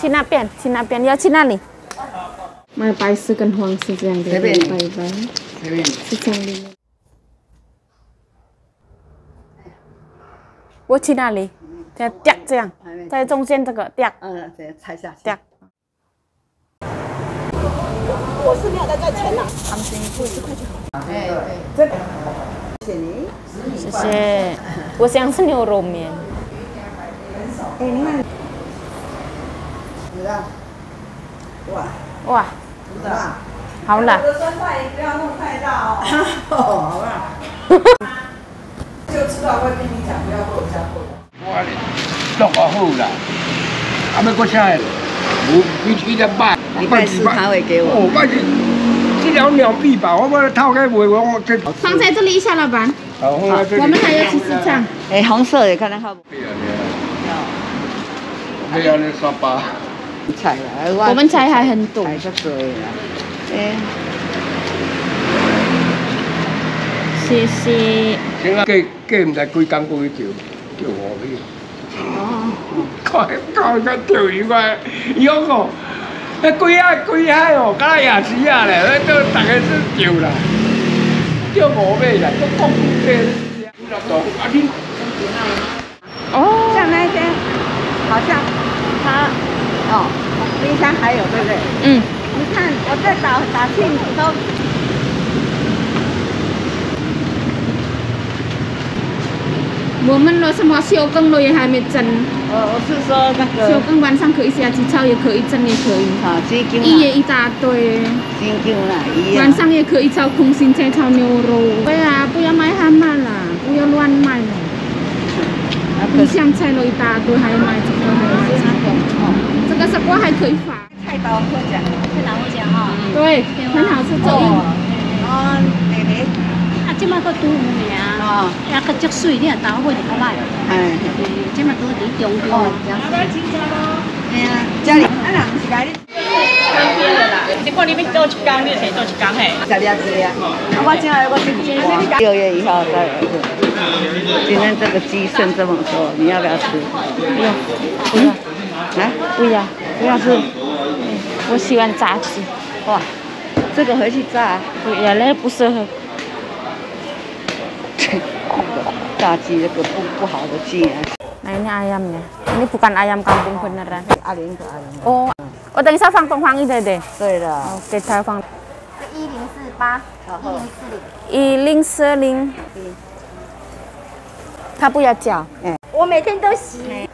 去那边，去那边，要去那里。买白色跟黄色这样的，是这样的。我去那里？在掉这样，在中间这个掉嗯，对，拆下去。掉。我是没有在赚钱啦。哎，这个，谢谢你。谢谢。我想吃牛肉面。哎，你哇，哇，是吧？好了。的酸菜不要弄太大哦，哦，好吧。就知道会跟你讲不要给我加过的。我做我好啦，啊要搁啥的？有比一点半，礼拜四他会给我。哦，拜是这条鸟臂吧，我把它套开卖，我这。放在这里一下，老板。好，放在这里。我们还要去市场。哎，红色的，看看好不对啊对啊。没有那沙巴。我们菜还很多。菜足多的啦。哎，谢谢。今仔计计唔知几工几条，叫我去。哦，看看个钓鱼个，伊讲哦，那几海几海哦，敢若夜市啊咧，那都大家是钓啦，钓五尾啦，都讲几个。五十多，啊你。哦。像那些，好像他哦，冰箱还有对不对？嗯。你看我在打打气都。我们的什么修更了也还没蒸。呃，我是说那个。修更晚上可以下去炒，也可以蒸，也可以。啊，鸡筋一也一大堆。鸡筋啦，一样。晚上也可以炒空心菜、炒牛肉。对啊，不要买蛤蟆啦，不要乱买了。冰箱菜了一大堆，还要买这个，还要买这个。这个还可以发。菜刀会讲，菜刀会讲哈。对，很好吃，走哦，哦，妹妹。啊，即马个拄有名，哦，也个足水，你若刀会就较歹。哎，即马拄伫中中。哦，哎呀，家里，啊，人是家里。你看你要做一工，你就做一工嘿。十两子呀，啊，我今来我自己刮。六月一号再来是。今天这个鸡剩这么多，你要不要吃？不用，不要，来，不要，不要吃。我喜欢炸鸡。哇，这个回去炸。不要，那不适合。炸鸡这个不不好的鸡啊。Nah ini ayamnya. Ini bukan ayam kampung beneran. 阿玲的阿玲。Oh, oh 等一下放东方一点点。对的。OK，才放。一零四八，一零四零。一零四零。他不要叫。哎。我每天都洗。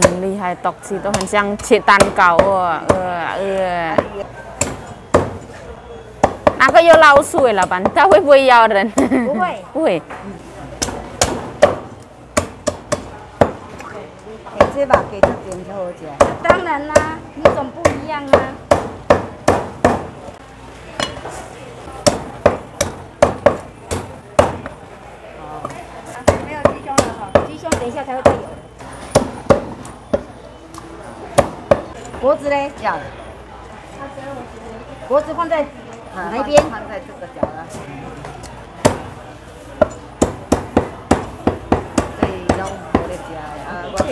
很厉害，剁鸡都很像切蛋糕哦，呃呃。那个有老鼠哎，老板，他会不会咬人？不会，不会。哎，这把给这点就好吃。当然啦，你总不一样啊。没有鸡胸了哈，鸡胸等一下才会再有。脖子嘞？要。脖子放在哪一边？放在这个角了。对，拢我的脚啊，我的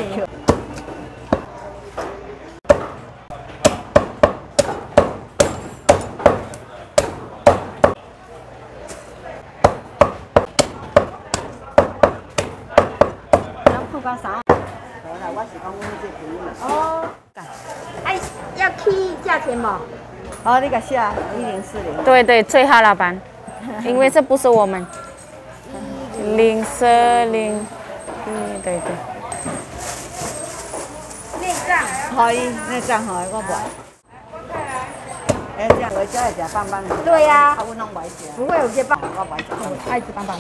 铺个啥？好啦，我是讲阮这边嘛。哦。哎，要 key 价钱吗？好，你个下一零四零。对对，最好老板，因为这不是我们。零四零，嗯，对对。内脏。可以，内脏可以，我不爱。哎，这样回家也吃棒棒的。对呀。啊，我弄不爱吃。不会有些棒，我不爱吃，我爱吃棒棒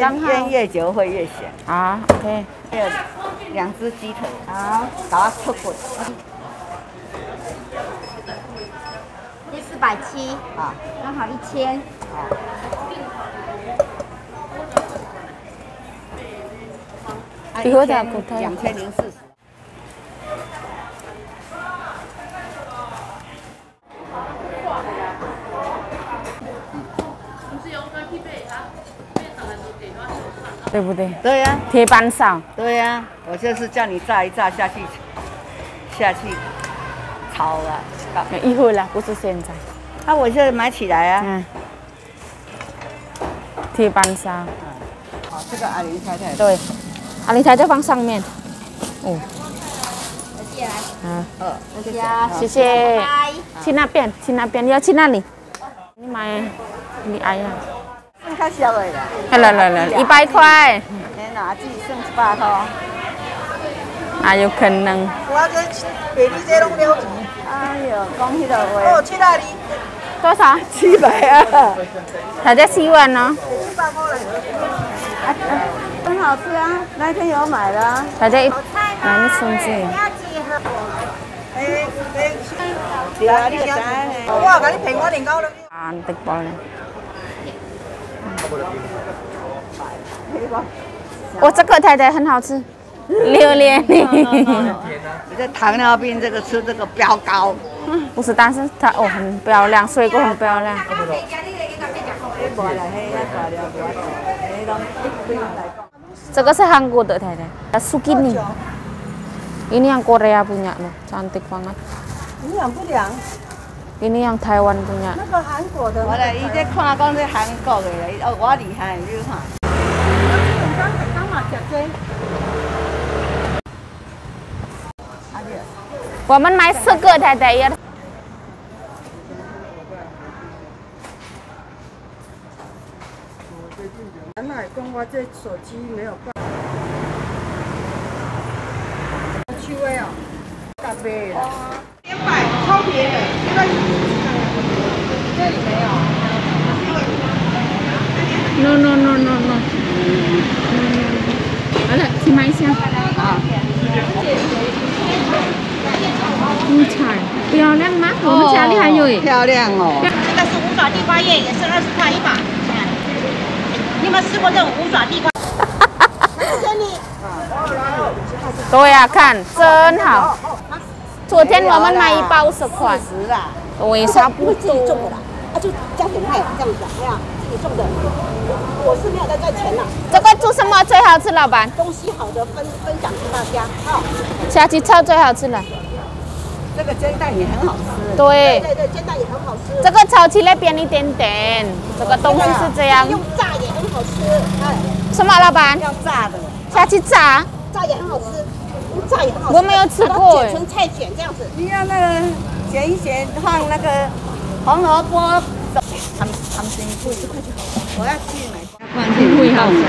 刚刚好。越越久会越咸。啊，OK。还有两只鸡腿，好，把它出滚。第四百七，啊，刚好一千。好。比我的骨头。两千零四对不对？对呀、铁板烧，对呀、我就是叫你炸一炸下去，下去炒啊。啊，一会儿了，不是现在。那、我现在买起来啊。嗯，铁板烧，好，这个阿玲太太。对，阿里台就放上面。哦，嗯，呃，谢谢。谢谢。去那边，去那边，你要去那里。你买，你哎呀，剩较少的啦。来来来来，一百块，天哪自己剩一百套？哪有可能？我这比你这拢了钱。哎呦，讲迄个哦，话，去哪里？多少？七百啊，才在七万哦，七百块来。很好吃啊，那天有买的啊。才在一，哪里孙子？诶诶，对啊，你就知呢。我甲你骗我年糕了。啊，得包了。我这个太太很好吃，榴莲。你在糖尿病这个吃这个飙高，不是，但是它哦很漂亮，水果很漂亮。这个是韩国的太太，Sukini。Ini yang Korea punya Ini yang Taiwan punya. 那个韩国的。我来，伊在看讲这韩国的啦，哦，我厉害，你看。刚刚嘛食这。我们买四个太太也。咱买讲我这手机没有办。趣味哦，咖啡。两百，超便宜的，这个这里没有。No no no no no. Ada, si Mai xem. Ngư trải, 漂亮吗？我们家里还有耶。漂亮哦。这个是五爪地瓜叶，也是二十块一把。你有没有吃过这种五爪地瓜？对呀、看真好。昨天我们买一包十块，十啦，对，差不自己种的多。啦，啊，就加点菜这样子，哎呀自己种的。我是没有在赚钱了，这个做什么最好吃，老板？东西好的分分享给大家。好，下去炒最好吃了。这个煎蛋也很好吃。对，对对，煎蛋也很好吃，这个炒起来扁一点点，这个东西是这样。用炸也很好吃，哎，什么，老板？要炸的，下去炸？炸也很好吃，用炸也很好吃。我没有吃过剪成菜卷这样子。你要那个剪一剪，放那个红萝卜，他们他们辛苦，我要去买。关键会好吃。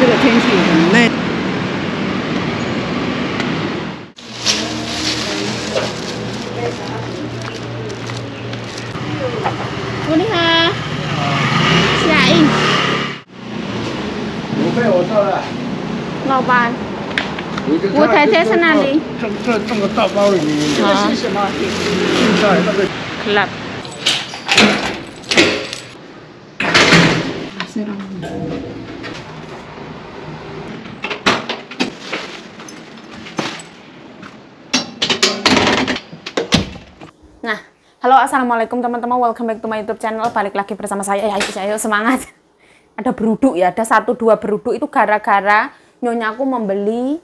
这个天气很闷。我你好，下印。我被我说了，老板，我就我太太在哪里？这这这个大包里面，啊是什么？现在那个 club。Halo assalamualaikum teman-teman, welcome back to my YouTube channel. Balik lagi bersama saya, ya ayo semangat. Ada beruduk ya, ada satu dua beruduk itu gara-gara nyonyaku membeli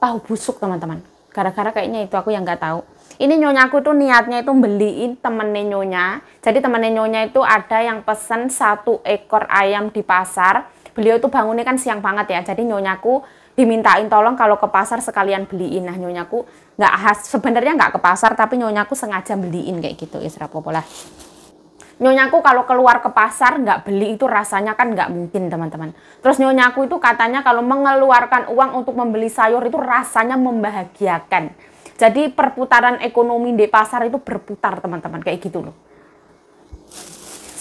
tahu busuk teman-teman. Gara-gara kayaknya itu aku yang nggak tahu. Ini nyonyaku tuh niatnya itu beliin temennya nyonya. Jadi temennya nyonya itu ada yang pesen satu ekor ayam di pasar. Beliau itu bangunnya kan siang banget ya. Jadi nyonyaku dimintain tolong kalau ke pasar sekalian beliin. Nah nyonyaku nggak khas sebenarnya nggak ke pasar tapi nyonyaku sengaja beliin kayak gitu Isra Popola. Nyonyaku kalau keluar ke pasar nggak beli itu rasanya kan nggak mungkin teman-teman. Terus nyonyaku itu katanya kalau mengeluarkan uang untuk membeli sayur itu rasanya membahagiakan. Jadi perputaran ekonomi di pasar itu berputar teman-teman kayak gitu loh.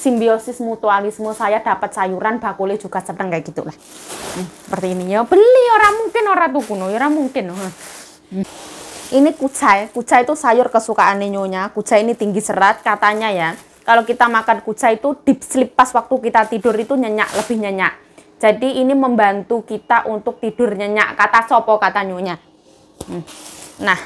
Simbiosis mutualisme saya dapat sayuran bakule juga sedang kayak gitulah. Hmm, seperti ini ya beli orang mungkin orang tuh kuno orang mungkin. Hmm. Ini kucai, kucai itu sayur kesukaan nyonya. Kucai ini tinggi serat katanya ya. Kalau kita makan kucai itu deep sleep pas waktu kita tidur itu nyenyak, lebih nyenyak. Jadi ini membantu kita untuk tidur nyenyak. Kata sopo kata nyonya. Hmm. Nah,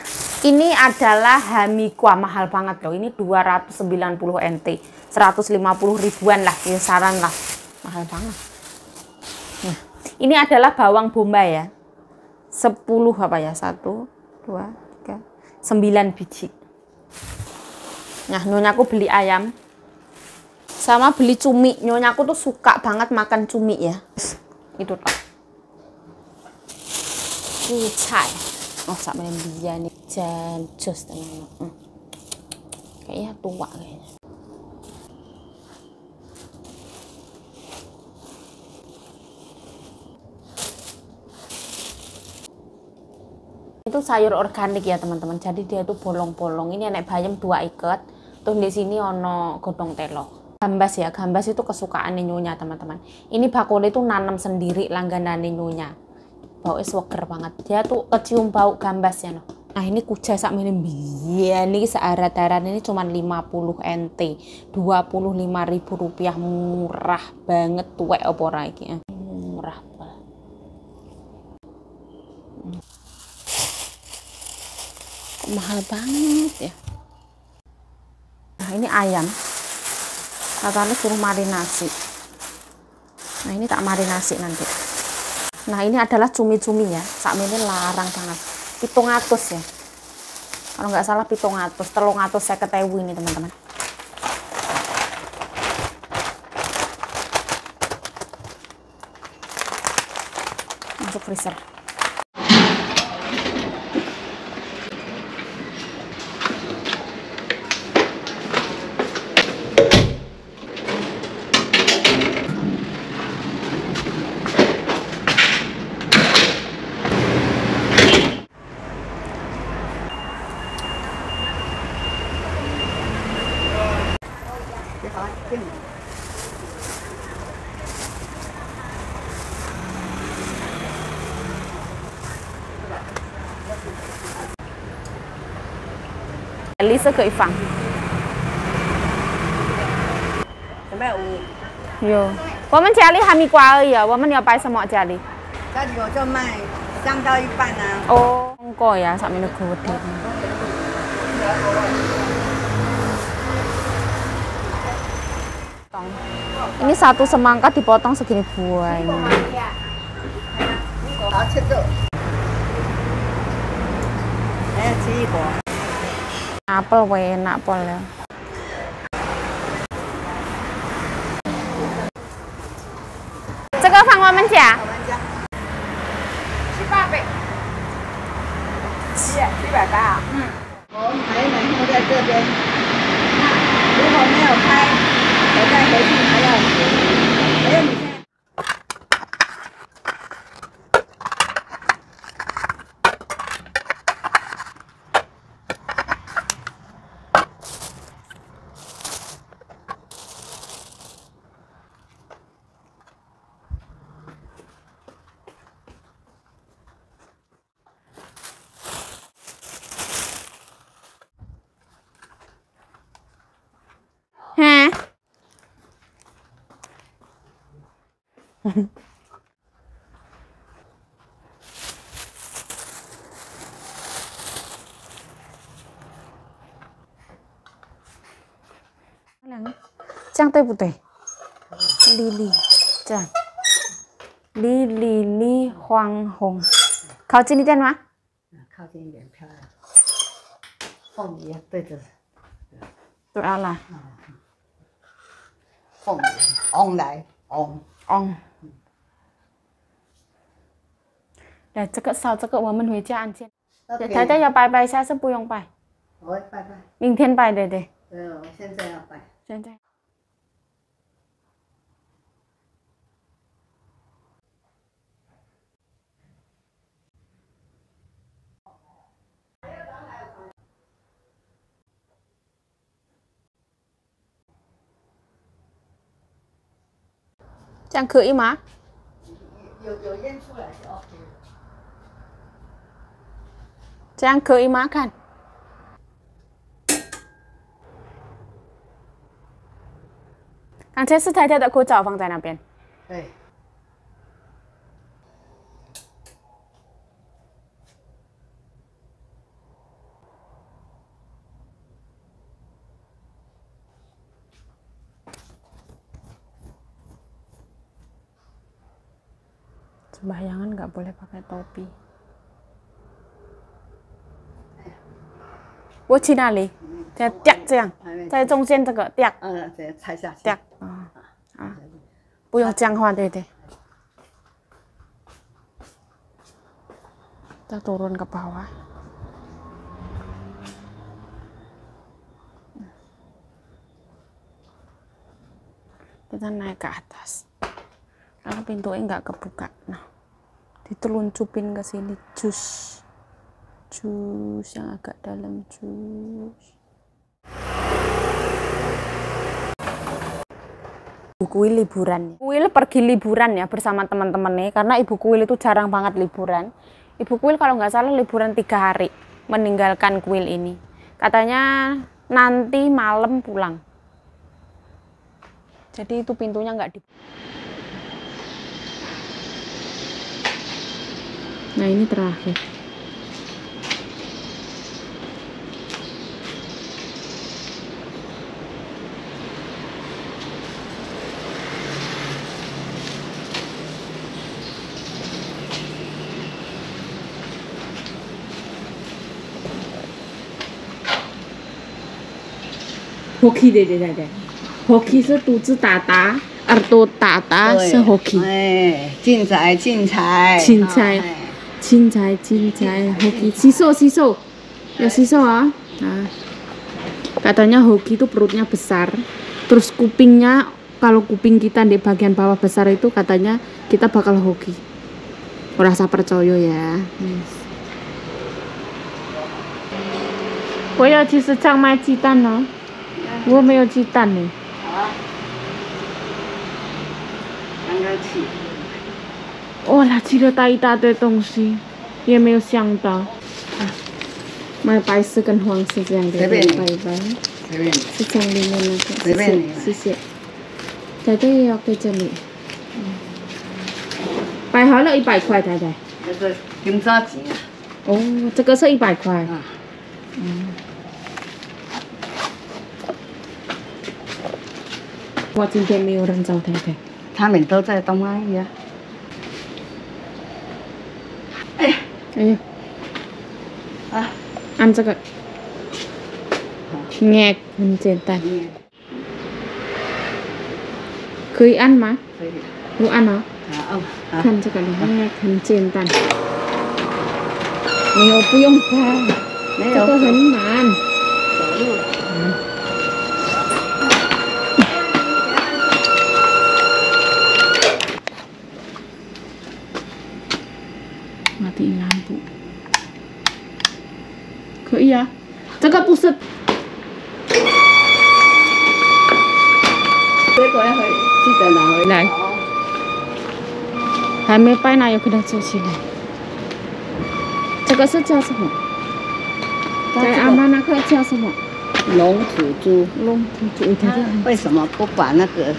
ini adalah Hamikwa mahal banget loh. Ini 290 NT. 150 ribuan lah kisaran lah. Mahal banget. Nah, Ini adalah bawang bombay ya. 10 apa ya? 1 2 3 9 biji. Nah, nyonyaku beli ayam. Sama beli cumi. Nyonyaku tuh suka banget makan cumi ya. Itu toh. Kucai. Oh, yang dia nih. Jan jos teman. Hmm. Kayaknya tua kayaknya. Itu sayur organik ya teman-teman. Jadi dia itu bolong-bolong. Ini enek bayam dua ikat terus di sini ono godong telo gambas ya gambas itu kesukaan nyonya teman-teman. Ini bakul itu nanam sendiri langganan nyonya bau seger banget. Dia tuh kecium bau gambas ya no. Nah ini kucai sak biaya ini searat-arat ini cuma 50 NT 25 ribu rupiah. Murah banget tuwek apa lagi ya murah banget mahal banget ya. Nah ini ayam. Katanya suruh marinasi. Nah ini tak marinasi nanti. Nah ini adalah cumi-cumi ya. Saat ini larang banget. Pitung atus ya. Kalau nggak salah pitung atus telung atus saya ketewu ini teman-teman. Masuk freezer 绿色可以放。准备五，有，我们家里还没瓜而已啊，我们要摆什么家里？家里我就卖降到一半啊。Oh, engko ya, sak menit gede. Potong. Ini satu semangka dipotong segini buahnya. 好吃肉。还有奇异果，Apel wae enak pol ya. Ini 放我们家。我们家七八百，七七百八啊。嗯，我们还能放在这边。那如果没有开，我再回去还要洗。还有你现在。Hah? Lang. 这样对不对？丽丽，这样。丽丽丽黄红，靠近一点吗？靠近一点，漂亮。凤梨对着对啊啦，凤梨，翁来翁。哦。来，这个烧这个，我们回家按键。那便宜台台要拜拜，下次不用拜，我会拜拜。明天拜对对。对，我现在要拜。现在。这样可以吗？有有烟出来就 OK 了。这样可以吗？看。刚才是太太的口罩放在那边。对。Sembayangan nggak boleh pakai topi. 我去哪里？在掉这样，在中间这个掉嗯，对，踩下去。掉啊啊，不用这样画，对对。Kita turun ke bawah. Kita naik ke atas. Karena pintunya nggak kebuka. Nah, diteluncupin ke sini jus. Jus yang agak dalam jus. Ibu Kuil liburan. Kuil pergi liburan ya bersama teman-teman nih karena Ibu Kuil itu jarang banget liburan. Ibu Kuil kalau nggak salah liburan tiga hari meninggalkan kuil ini. Katanya nanti malam pulang. Jadi itu pintunya nggak di. Nah ini terakhir. Hoki 对对对对，Hoki 是肚子大大，耳朵大大对是 Hoki。哎，进财进财，进财哎 Cincai, cincai, hoki. Siso, siso. Ya siso ah. Nah. Katanya hoki itu perutnya besar. Terus kupingnya, kalau kuping kita di bagian bawah besar itu katanya kita bakal hoki. Rasa percaya ya. Yes. 我要去市场买鸡蛋了， 我没有鸡蛋呢。好啊，刚刚起，哇，他寄了带一大堆东西，也没有想到。啊买白色跟黄色这样的，随便你拜拜。随便你。是这里面那个，随便你谢谢。太太也要给这里。摆好了一百块，太太。那个金抓钱啊，哦，这个是一百块。啊，我今天没有人找太太。他们都在东阿姨啊。哎，哎呀，啊，按这个。nghe 很简单，你可以按吗？可以。不按哦。啊哦，啊，看这个呢，很简单。没有，不用看，没有这个很难。来哦还没掰呢，有可能做起来。这个是叫什么？在阿妈那个叫什么？龙土猪。龙土猪，为什么不把那个，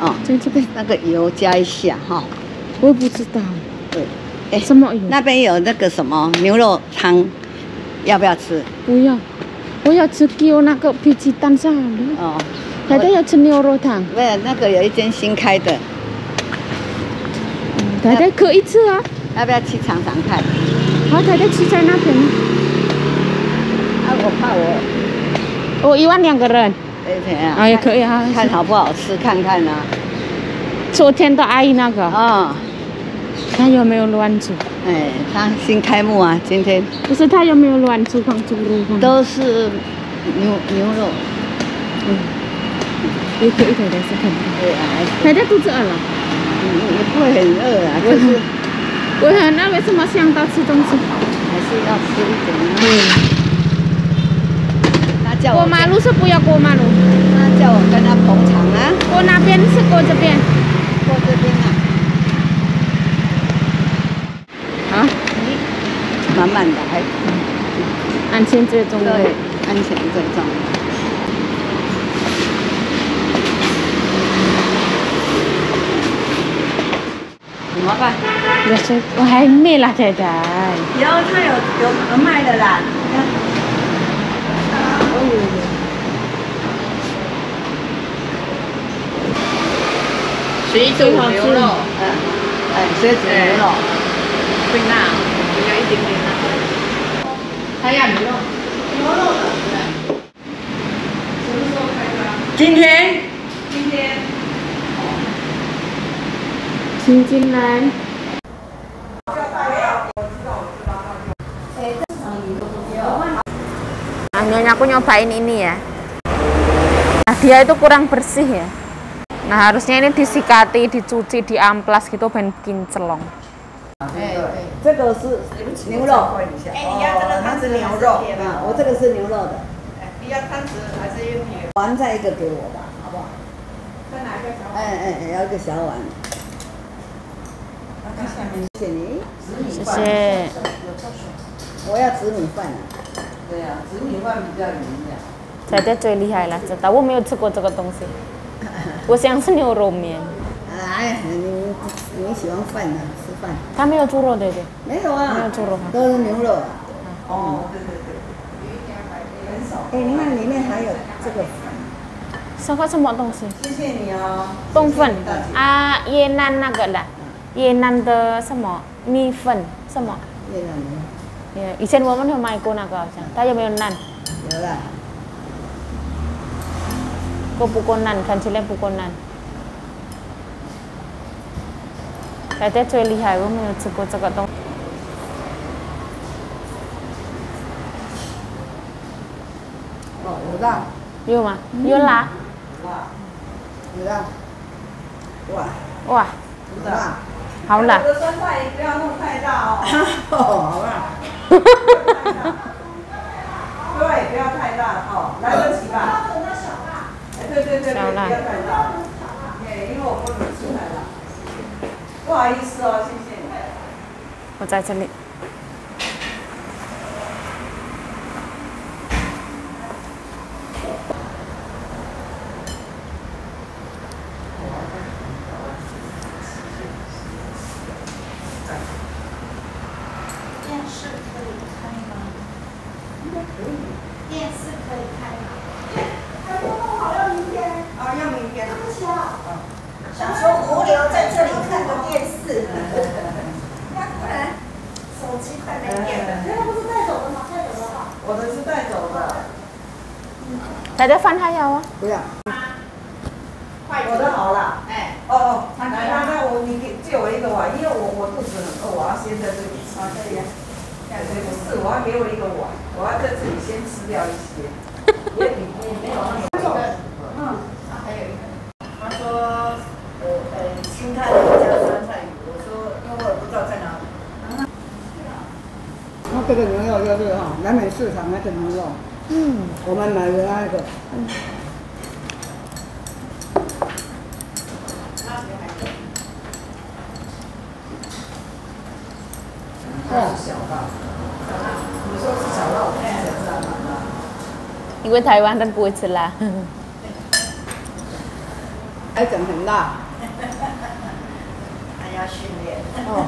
哦，在这边，那个油加一下哈？我不知道对，哎，什么油。那边有那个什么牛肉汤，要不要吃？不要，我要吃给我那个皮鸡蛋沙的。哦，太太要吃牛肉汤，不是那个有一间新开的，太太可以吃啊。要不要去尝尝看？好，太太吃在那边。啊，我怕我哦，一万两个人，对对啊，啊也可以啊。看好不好吃看看啊。昨天的阿姨那个，哦，她有没有乱煮？哎，他新开幕啊，今天不是，她有没有乱煮放猪肉放？都是牛牛肉，也可以，太太是看到。对啊，太太肚子饿了，嗯也不会很饿啊，就是我很那为什么想到吃东西？还是要吃一点啊。过马路是不要过马路，那叫我跟他捧场啊，过那边是过这边。过这边啊，好，慢慢来，安全最重要。对，安全最重要。我还没啦，太太。有，他有有有卖的啦。你看水煮牛肉，嗯，哎，水煮牛肉，会辣，有一点点辣。还要牛肉，牛肉的。今天今天 cincinan Akhirnya aku nyobain ini ya nah dia itu kurang bersih ya nah harusnya ini disikati dicuci diamplas gitu ben kincelong Ini 谢谢你。谢谢。我要紫米饭啊。对呀，紫米饭比较营养。saya teh 最厉害了，知道我没有吃过这个东西。我想吃牛肉面，哎，你你喜欢饭啊？吃饭？它没有猪肉对不对？没有啊，没有猪肉都是牛肉啊。哦，对对对。哎，你看里面还有这个，什么什么东西？谢谢你哦。冬粉啊，椰南那个的，椰南的什么米粉什么？越南的也以前我们有买过那个好像，它有没有南？有啦。过不过南？看起来不过南。saya teh 最厉害，我没有吃过这个东西。哦，有辣，有吗？有辣？有辣。哇，哇，有辣。好辣！我的酸菜不要弄太大哦。哦，好辣。对，不要太大哦，来得及吧？哎，对对对对，不要太大。哎，因为我不能吃太辣。不好意思哦，谢谢你。我在这里。电视可以开吗？应该可以电视可以开吗？啊，要明天。对不起啊想说无聊在这里看个电视，手机快没电了。这不是带走的吗？带走的我的是带走的，大家饭还要啊？不要。我的好了。哎，哦哦，来，那那我你给借我一个碗，因为我我肚子很饿，我要先在这里吃。啊，这里。对，不是，我要给我一个碗，我要在这里先吃掉一些。没有那么重。嗯，还有一个。他说，呃呃，青菜加酸菜鱼，我说，因为我也不知道在哪里。那这个牛肉就是哈，南美市场那个牛肉，嗯，我们买的那个。因为台湾人不会吃辣。还整很辣。还要训练。哦，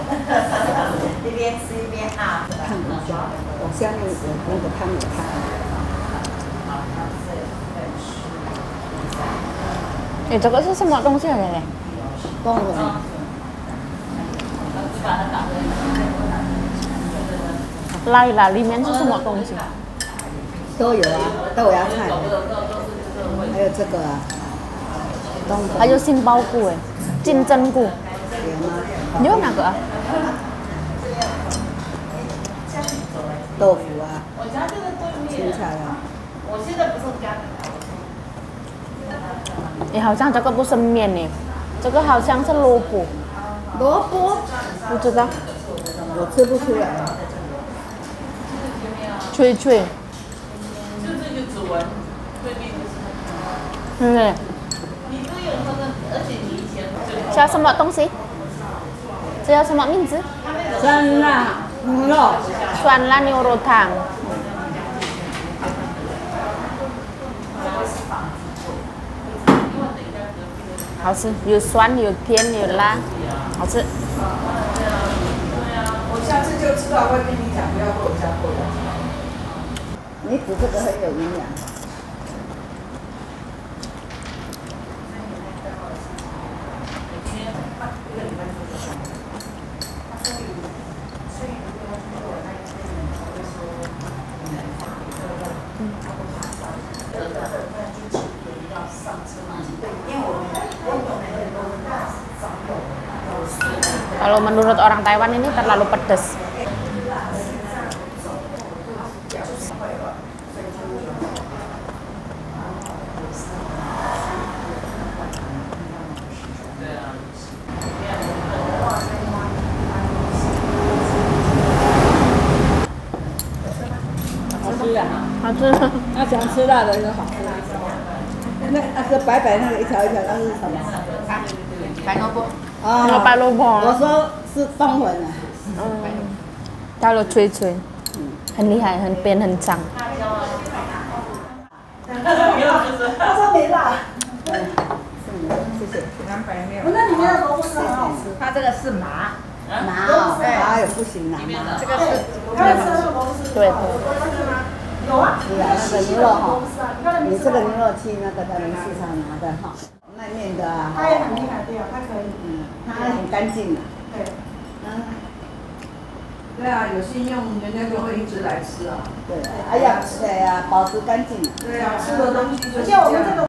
一边吃一边啊。看一下，我下面有那个汤有看。哎，这个是什么东西来的嘞？冬粉来啦，里面是什么东西？都有啊，豆芽菜，还有这个啊，还有杏鲍菇哎，金针菇，有吗？有哪个啊？豆腐啊，青菜啊，你，好像这个不是面呢，这个好像是萝卜，萝卜不知道，我吃不出来。脆脆。嗯。叫什么东西？这叫什么名字？酸辣牛肉，酸辣牛肉汤。好吃，有酸有甜有辣，好吃。我下次就知道会跟你讲，不要给我加过来。Kalau menurut orang Taiwan ini terlalu pedas. Hạt 那喜欢吃辣的就好吃。那那是白白那个一条一条，那是什么？白萝卜，啊萝白萝卜我说是冬粉啊。到了吹吹，很厉害，很扁，很长。他说没辣。嗯，谢谢。南白面那里面的萝卜是很好吃。它这个是麻，麻哦，麻也不行啊，麻。这个是对，是啊，那个牛肉哈，你这个牛肉去那个台湾市场拿的哈，卖面的啊。他也很厉害，对啊，他可以。嗯，他很干净的。对。嗯，对啊，有信用人家就会一直来吃啊。对，哎呀，对呀，保持干净。对啊，吃的东西就是而且我们这个。